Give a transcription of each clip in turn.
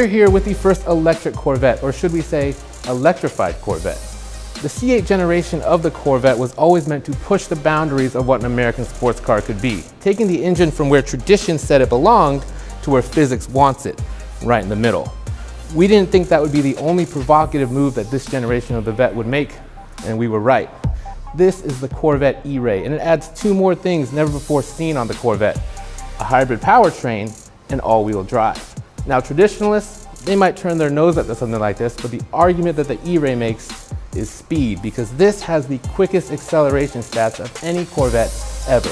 We're here with the first electric Corvette, or should we say electrified Corvette. The C8 generation of the Corvette was always meant to push the boundaries of what an American sports car could be, taking the engine from where tradition said it belonged to where physics wants it, right in the middle. We didn't think that would be the only provocative move that this generation of the Vette would make, and we were right. This is the Corvette E-Ray, and it adds two more things never before seen on the Corvette, a hybrid powertrain and all-wheel drive. Now traditionalists, they might turn their nose up at something like this, but the argument that the E-Ray makes is speed, because this has the quickest acceleration stats of any Corvette ever.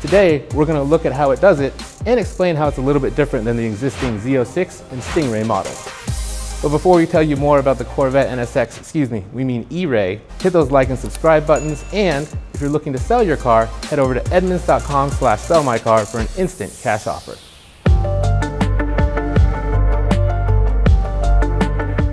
Today, we're gonna look at how it does it and explain how it's a little bit different than the existing Z06 and Stingray models. But before we tell you more about the Corvette NSX, excuse me, we mean E-Ray, hit those like and subscribe buttons, and if you're looking to sell your car, head over to edmunds.com slash sell my car for an instant cash offer.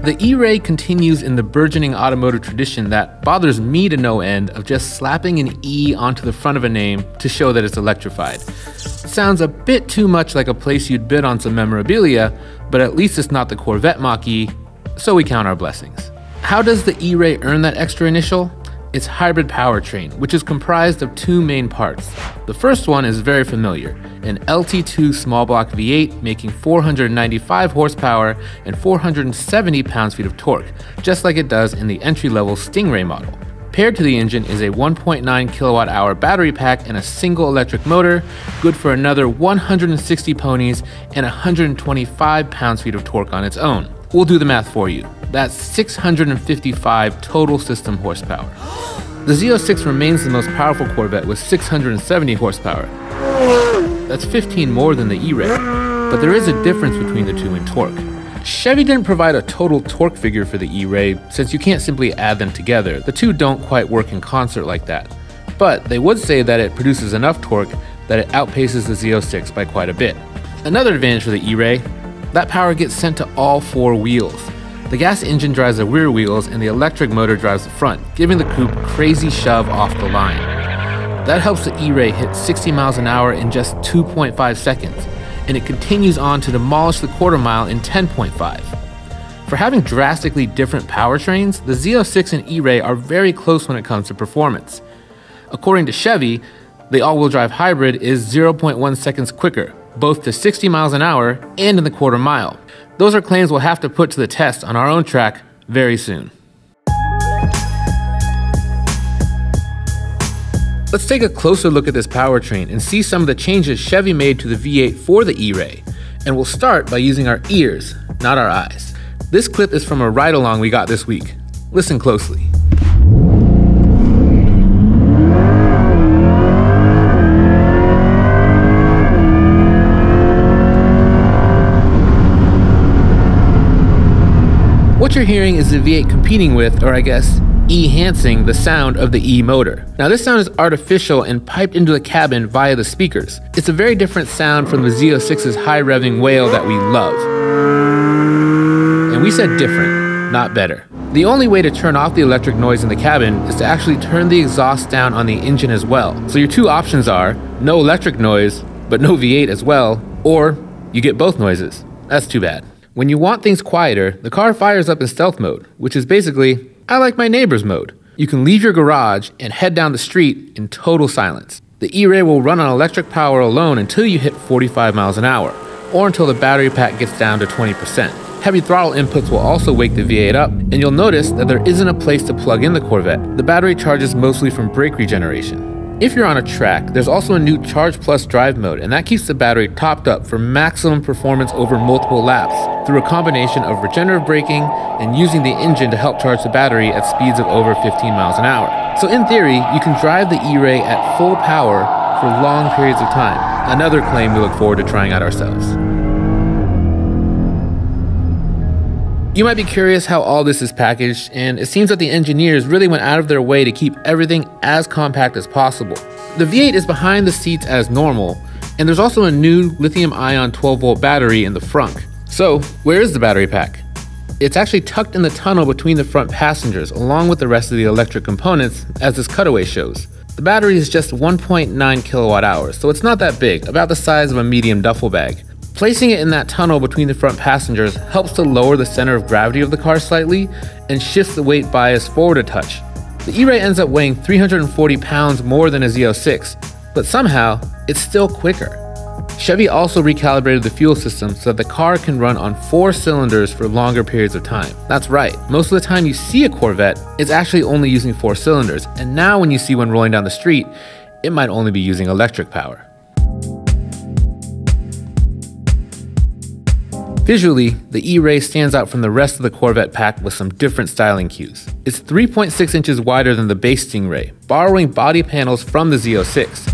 The E-Ray continues in the burgeoning automotive tradition that bothers me to no end of just slapping an E onto the front of a name to show that it's electrified. It sounds a bit too much like a place you'd bid on some memorabilia, but at least it's not the Corvette Mach-E, so we count our blessings. How does the E-Ray earn that extra initial? its hybrid powertrain, which is comprised of two main parts. The first one is very familiar, an LT2 small block V8 making 495 horsepower and 470 pounds-feet of torque, just like it does in the entry-level Stingray model. Paired to the engine is a 1.9 kilowatt hour battery pack and a single electric motor, good for another 160 ponies and 125 pounds-feet of torque on its own. We'll do the math for you. That's 655 total system horsepower. The Z06 remains the most powerful Corvette with 670 horsepower. That's 15 more than the E-Ray, but there is a difference between the two in torque. Chevy didn't provide a total torque figure for the E-Ray since you can't simply add them together. The two don't quite work in concert like that. But they would say that it produces enough torque that it outpaces the Z06 by quite a bit. Another advantage for the E-Ray, that power gets sent to all four wheels. The gas engine drives the rear wheels and the electric motor drives the front, giving the coupe crazy shove off the line. That helps the E-Ray hit 60 miles an hour in just 2.5 seconds, and it continues on to demolish the quarter mile in 10.5. For having drastically different powertrains, the Z06 and E-Ray are very close when it comes to performance. According to Chevy, the all-wheel drive hybrid is 0.1 seconds quicker, both to 60 miles an hour and in the quarter mile. Those are claims we'll have to put to the test on our own track very soon. Let's take a closer look at this powertrain and see some of the changes Chevy made to the V8 for the E-Ray. And we'll start by using our ears, not our eyes. This clip is from a ride-along we got this week. Listen closely. What you're hearing is the V8 competing with, or I guess, enhancing the sound of the E motor. Now this sound is artificial and piped into the cabin via the speakers. It's a very different sound from the Z06's high revving wail that we love. And we said different, not better. The only way to turn off the electric noise in the cabin is to actually turn the exhaust down on the engine as well. So your two options are no electric noise, but no V8 as well, or you get both noises. That's too bad. When you want things quieter, the car fires up in stealth mode, which is basically, I like my neighbor's mode. You can leave your garage and head down the street in total silence. The E-Ray will run on electric power alone until you hit 45 miles an hour, or until the battery pack gets down to 20%. Heavy throttle inputs will also wake the V8 up, and you'll notice that there isn't a place to plug in the Corvette. The battery charges mostly from brake regeneration. If you're on a track, there's also a new Charge Plus drive mode, and that keeps the battery topped up for maximum performance over multiple laps through a combination of regenerative braking and using the engine to help charge the battery at speeds of over 15 miles an hour. So in theory, you can drive the E-Ray at full power for long periods of time. Another claim we look forward to trying out ourselves. You might be curious how all this is packaged, and it seems that the engineers really went out of their way to keep everything as compact as possible. The V8 is behind the seats as normal, and there's also a new lithium ion 12 volt battery in the front. So, where is the battery pack? It's actually tucked in the tunnel between the front passengers, along with the rest of the electric components, as this cutaway shows. The battery is just 1.9 kilowatt hours, so it's not that big, about the size of a medium duffel bag. Placing it in that tunnel between the front passengers helps to lower the center of gravity of the car slightly and shifts the weight bias forward a touch. The E-Ray ends up weighing 340 pounds more than a Z06, but somehow, it's still quicker. Chevy also recalibrated the fuel system so that the car can run on four cylinders for longer periods of time. That's right, most of the time you see a Corvette, it's actually only using four cylinders, and now when you see one rolling down the street, it might only be using electric power. Visually, the E-Ray stands out from the rest of the Corvette pack with some different styling cues. It's 3.6 inches wider than the base Stingray, borrowing body panels from the Z06.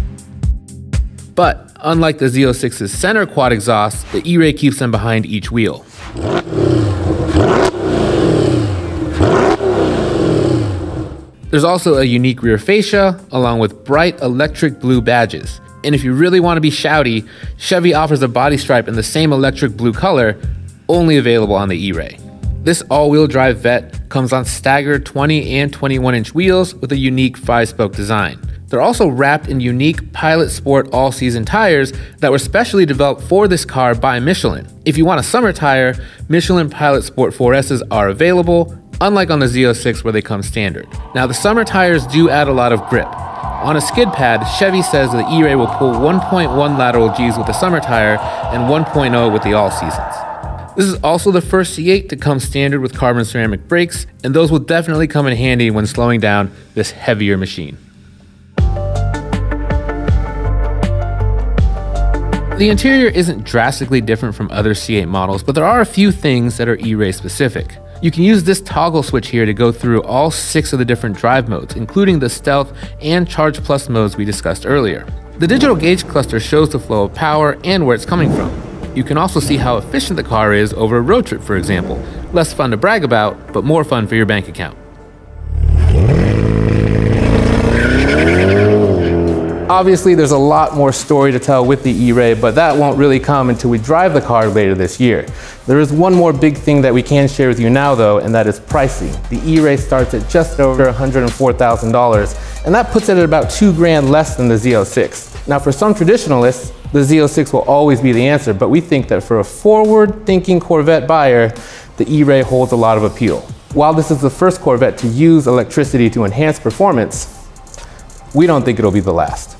But unlike the Z06's center quad exhaust, the E-Ray keeps them behind each wheel. There's also a unique rear fascia, along with bright electric blue badges. And if you really want to be shouty, Chevy offers a body stripe in the same electric blue color, only available on the E-Ray. This all-wheel drive Vette comes on staggered 20 and 21 inch wheels with a unique 5-spoke design. They're also wrapped in unique Pilot Sport all-season tires that were specially developed for this car by Michelin. If you want a summer tire, Michelin Pilot Sport 4Ss are available, unlike on the Z06 where they come standard. Now the summer tires do add a lot of grip, on a skid pad, Chevy says the E-Ray will pull 1.1 lateral Gs with the summer tire and 1.0 with the all seasons. This is also the first C8 to come standard with carbon ceramic brakes, and those will definitely come in handy when slowing down this heavier machine. The interior isn't drastically different from other C8 models, but there are a few things that are E-Ray specific. You can use this toggle switch here to go through all six of the different drive modes, including the Stealth and Charge Plus modes we discussed earlier. The digital gauge cluster shows the flow of power and where it's coming from. You can also see how efficient the car is over a road trip, for example. Less fun to brag about, but more fun for your bank account. Obviously, there's a lot more story to tell with the E-Ray, but that won't really come until we drive the car later this year. There is one more big thing that we can share with you now though, and that is pricing. The E-Ray starts at just over $104,000, and that puts it at about two grand less than the Z06. Now for some traditionalists, the Z06 will always be the answer, but we think that for a forward-thinking Corvette buyer, the E-Ray holds a lot of appeal. While this is the first Corvette to use electricity to enhance performance, we don't think it'll be the last.